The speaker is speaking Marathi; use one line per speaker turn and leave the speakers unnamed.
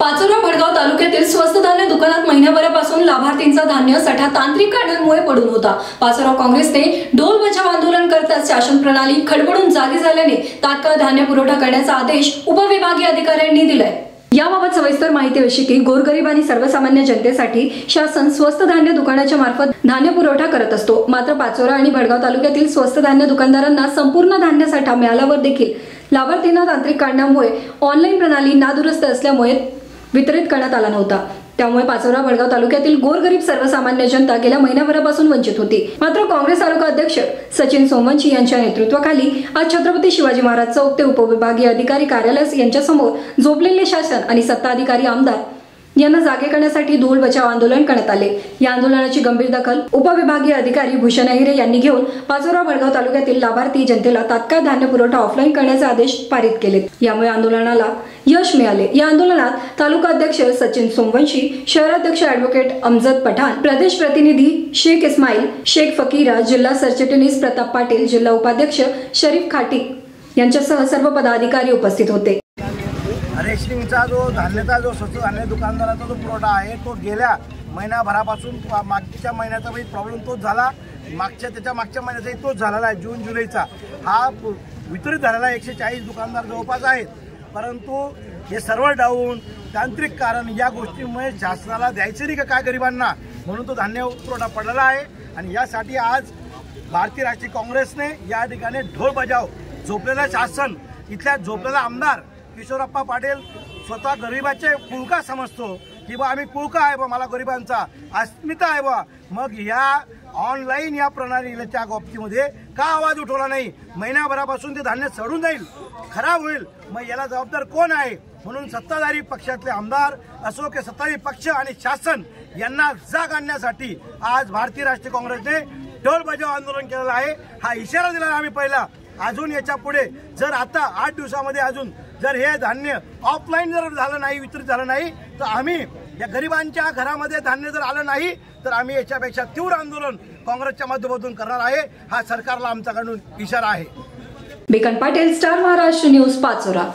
पाचोरा भडगाव तालुक्यातील स्वस्त धान्य दुकानात महिन्याभरापासून लाभार्थींचा धान्य साठा तांत्रिक कारणांमुळे पडून होता. पाचोरा काँग्रेसने ढोल बचाव आंदोलन करताच शासन प्रणाली खडबडून जागी झाल्याने तात्काळ धान्य पुरवठा करण्याचा आदेश उपविभागीय अधिकाऱ्यांनी दिलाय. याबाबत सविस्तर माहिती अशी की गोरगरीब आणि सर्वसामान्य जनतेसाठी शासन स्वस्त धान्य दुकानाच्या मार्फत धान्य पुरवठा करत असतो. मात्र पाचोरा आणि भडगाव तालुक्यातील स्वस्त धान्य दुकानदारांना संपूर्ण धान्य साठा मिळाल्यावर देखील लाभार्थींना तांत्रिक कारणामुळे ऑनलाईन प्रणाली नादुरुस्त असल्यामुळे वितरित करण्यात आला नव्हता. त्यामुळे पाचोरा वडगाव तालुक्यातील गोरगरीब सर्वसामान्य जनता गेल्या महिन्याभरापासून वंचित होती. मात्र काँग्रेस तालुका अध्यक्ष सचिन सोमवंशी यांच्या नेतृत्वाखाली आज छत्रपती शिवाजी महाराज चौक ते उपविभागीय अधिकारी कार्यालय यांच्यासमोर झोपलेले शासन आणि सत्ता अधिकारी आमदार यांना जागे करण्यासाठी धूळ बचाव आंदोलन करण्यात आले. या आंदोलनाची गंभीर दखल उपविभागीय अधिकारी भूषण अहिरे यांनी घेऊन पाचोरा वडगाव तालुक्यातील लाभार्थी जनतेला तात्काळ धान्य पुरवठा ऑफलाईन करण्याचे आदेश पारित केले यामुळे आंदोलनाला यश मिळाले. या आंदोलनात तालुका अध्यक्ष सचिन सोमवंशी शहराध्यक्ष ऍडव्होकेट अमजद पठाण प्रदेश प्रतिनिधी शेख इस्माईल शेख फकीरा जिल्हा सरचिटणीस प्रताप पाटील जिल्हा उपाध्यक्ष शरीफ खाटी यांच्यासह सर्व पदाधिकारी उपस्थित होते.
रेशनिंगचा जो धान्याचा जो स्वस्त धान्य दुकानदाराचा जो पुरवठा आहे तो गेल्या महिन्याभरापासून मागच्या महिन्याचा म्हणजे प्रॉब्लेम तोच झाला. मागच्या त्याच्या मागच्या महिन्याचाही तोच झालेला आहे जून जुलैचा. हा वितरित झालेला एकशे चाळीस दुकानदार जवळपास आहेत. परंतु हे सर्व डाऊन तांत्रिक कारण या गोष्टीमुळे शासनाला द्यायचं नाही का काय गरिबांना? म्हणून तो धान्य पुरवठा पडलेला आहे. आणि यासाठी आज भारतीय राष्ट्रीय काँग्रेसने या ठिकाणी ढोल बजाव झोपलेलं शासन इथल्या झोपलेला आमदार किशोरप्पा पाटील स्वतः गरिबाचे पुळका समजतो. की बा आम्ही कुळका आहे बा मला गरिबांचा. अस्मिता आहे बा मग या ऑनलाईन या प्रणालीच्या बाबतीमध्ये का आवाज उठवला नाही? महिन्याभरापासून ते धान्य सडून जाईल. खराब होईल. मग याला जबाबदार कोण आहे? म्हणून सत्ताधारी पक्षातले आमदार असो की सत्ताधारी पक्ष आणि शासन यांना जाग आणण्यासाठी आज भारतीय राष्ट्रीय काँग्रेसने ढोल बजाव आंदोलन केलेलं आहे. हा इशारा दिला आम्ही पहिला. अजून याच्यापुढे जर आता आठ दिवसामध्ये अजून जर हे धान्य ऑफलाईन जर झालं नाही वितरित झालं नाही तर आम्ही या गरिबांच्या घरामध्ये धान्य जर आलं नाही तर आम्ही याच्यापेक्षा तीव्र आंदोलन काँग्रेसच्या माध्यमातून करणार आहे. हा सरकारला आमच्याकडून इशारा आहे.
बेकन पाटील स्टार महाराष्ट्र न्यूज पाचोरा.